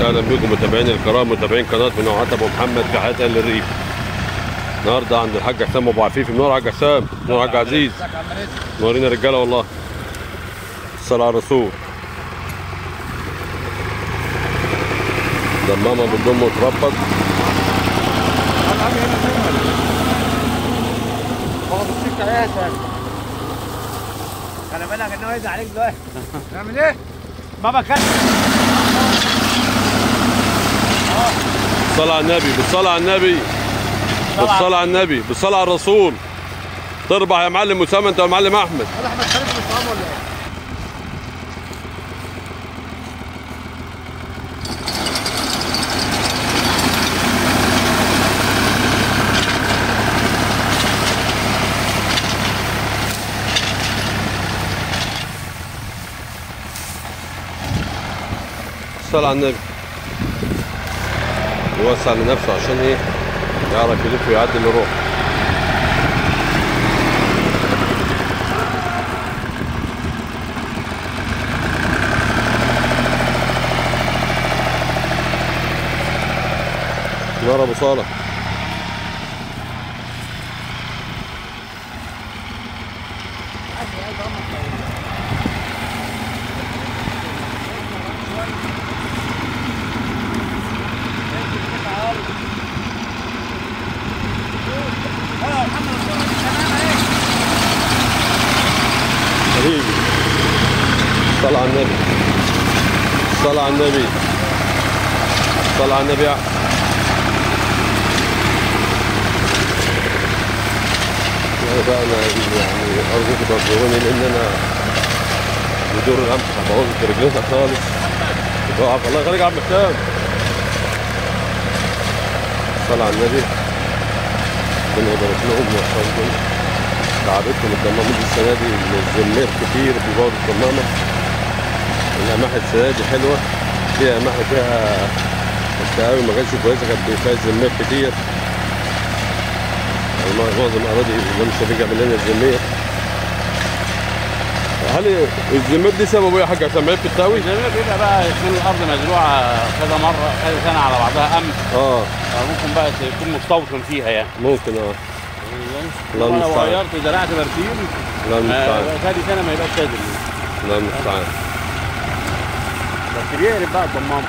أهلا بكم. متابعينا الكرام متابعين قناة منوعات ابو محمد في حياه أهل الريف النهارده عند الحاج حسام أبو عفيف. منور حاج حسام منور حاج عزيز. منورين يا رجاله والله. الصلاة على الرسول. دمامة بتضم وتربط. خلي بالك ان هو يزعل عليك دلوقتي. نعمل إيه؟ بابا كان بالصلاه على النبي بالصلاه على النبي بالصلاه على النبي بالصلاه على الرسول. تربح يا معلم أسامة أنت والمعلم أحمد. ولا أحمد خالد مش ولا إيه؟ الصلاة على النبي. يوسع لنفسه عشان إيه؟ يعرف يلف ويعدي اللي يروح. نار ابو صالح. حبيبي صلى على النبي. صلى على النبي. صلى على النبي. والله بقى أنا يعني ارجوكم تعذروني لأن أنا بدور الأمس. هبوظ في رجلينا خالص. الله يخليك يا عم حسام صلى على النبي. ربنا يبارك لهم ويحفظهم تعبتهم الدمامين السنة دي الزمير كتير بيبوظ الدمامه القماح السنة دي حلوة. فيها قماح فيها التقاوي ما كانتش كويسه كانت فيها الزمير كتير. والله معظم أراضي الشفيق عمل لنا الزمير هل الزمير دي سببه إيه يا حاج؟ عشان في التقاوي؟ زي ما بيبقى بقى يكون الأرض مزروعة كذا مرة كذا سنة على بعضها أمن. آه. ممكن بقى يكون مستوطن فيها يعني. ممكن آه. الله المستعان. غيرت زرعت برسيم الله المستعان ثاني سنه ما يبقاش قادر الله المستعان بس بيقلب بقى الضمام.